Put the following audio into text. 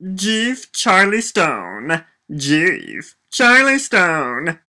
Jeeve Charlie Stone. Jeeve Charlie Stone.